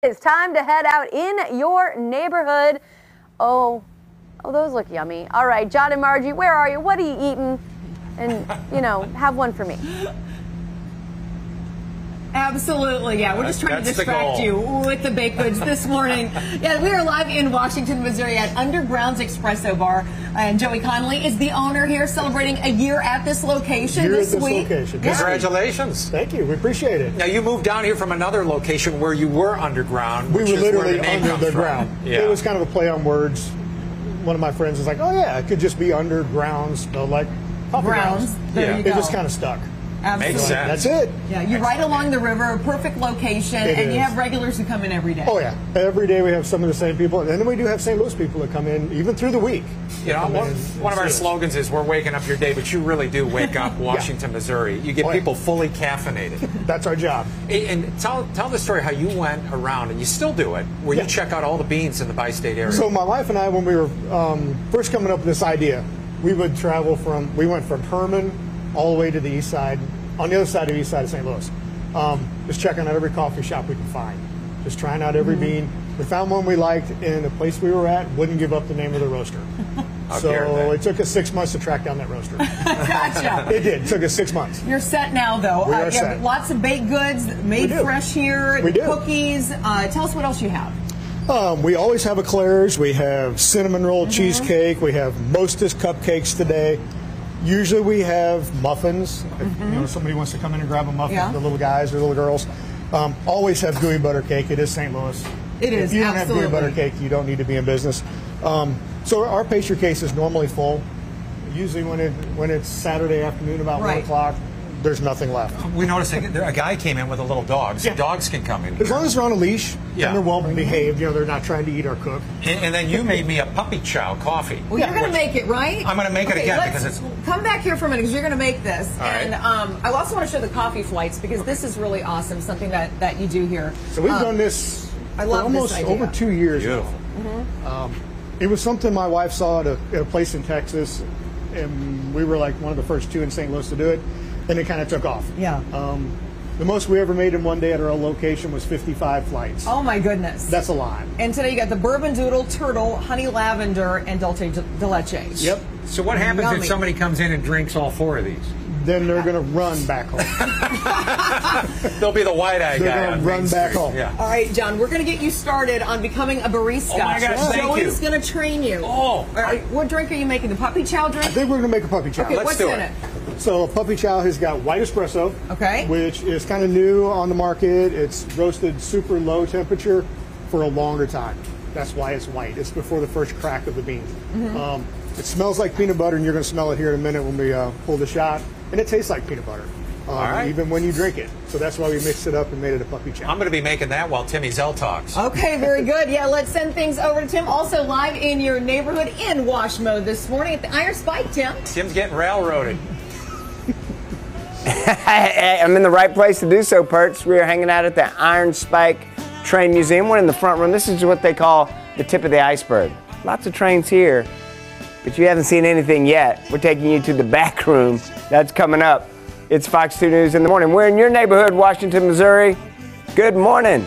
It's time to head out in your neighborhood. Oh, oh, those look yummy. All right, John and Margie, where are you? What are you eating? And, you know, have one for me. Absolutely, yeah. We're just trying to That's the distract you with the baked goods this morning. yeah, we are live in Washington, Missouri at Undergrounds Espresso Bar. And Joey Connolly is the owner here celebrating a year at this location Year this this week. location. Yeah. Congratulations. Thank you. We appreciate it. Now you moved down here from another location where you were underground. We which were is where literally the under the from. ground. Yeah. It was kind of a play on words. One of my friends was like, "Oh yeah, it could just be underground, spelled like coffee Grounds. grounds." There Yeah. you It just kind of stuck. Absolutely. Makes sense. That's it. Yeah, you're right along the river, perfect location, It and you have regulars who come in every day. Oh yeah. Every day we have some of the same people, and then we do have St. Louis people that come in even through the week. You know, one, one of our slogans is "We're waking up your day," but you really do wake up Washington, Missouri. You get Oh, yeah. people fully caffeinated. That's our job. Hey, and tell tell the story how you went around, and you still do it, where Yeah. you check out all the beans in the bi-state area. So my wife and I, when we were um, first coming up with this idea, we would travel from we went from Hermann all the way to the east side, on the other side of the east side of St. Louis, um, just checking out every coffee shop we could find, just trying out every bean. We found one we liked, and the place we were at wouldn't give up the name of the roaster. So it took us six months to track down that roaster. Gotcha. it did. It took us six months. You're set now, though. We Uh, are you have set. Lots of baked goods made fresh here. We do. Cookies. Uh, tell us what else you have. Um, we always have eclairs. We have cinnamon roll Mm-hmm. cheesecake. We have Mostis cupcakes today. Usually we have muffins. If you know somebody wants to come in and grab a muffin, Mm-hmm. Yeah. the little guys or little girls. Um, always have gooey butter cake. It is St. Louis. It is, If you don't have gooey butter cake, you don't need to be in business. Um, so our pastry case is normally full. Usually when it when it's Saturday afternoon about Right. one o'clock, there's nothing left. we noticed a, a guy came in with a little dog. So Yeah. dogs can come in. As here. long as they're on a leash Yeah. and they're well behaved, you know, they're not trying to eat or cook. and, and then you made me a puppy chow coffee. Well, you're going to make it, right? I'm gonna make it again because it's- Come back here for a minute because you're going to make this. All right. and um, I also want to show the coffee flights because this is really awesome, something that, that you do here. So we've Um, done this I for love this almost idea. over two years Beautiful. now. Um, it was something my wife saw at a, at a place in Texas, and we were like one of the first two in St. Louis to do it, and it kind of took off. Yeah. Um, the most we ever made in one day at our location was 55 flights. Oh, my goodness. That's a lot. and today you got the bourbon doodle, turtle, honey lavender, and dulce de de leche. Yep. So what happens Yummy. if somebody comes in and drinks all four of these? Then they're going to run back home. They'll be the white-eyed They're guy gonna on run Main back Street. home. Yeah. All right, John, we're going to get you started on becoming a barista. Oh, my gosh, thank Joey's going to train you. Oh. All right, what drink are you making? The puppy chow drink? I think we're going to make a puppy chow. Okay, let's what's do in it. it? So a puppy chow has got white espresso, Okay. which is kind of new on the market. It's roasted super low temperature for a longer time. That's why it's white. It's before the first crack of the bean. Mm-hmm. Um, it smells like peanut butter, and you're going to smell it here in a minute when we uh, pull the shot. And it tastes like peanut butter, um, right. even when you drink it. So that's why we mixed it up and made it a puppy chow. I'm going to be making that while Tim Ezell talks. Okay, very good. Yeah, let's send things over to Tim. Also live in your neighborhood in wash mode this morning at the Iron Spike, Tim. Tim's getting railroaded. I'm in the right place to do so, Perts. We are hanging out at the Iron Spike Train Museum. We're in the front room. This is what they call the tip of the iceberg. Lots of trains here, but you haven't seen anything yet. We're taking you to the back room. That's coming up. It's Fox 2 News in the morning. We're in your neighborhood, Washington, Missouri. Good morning.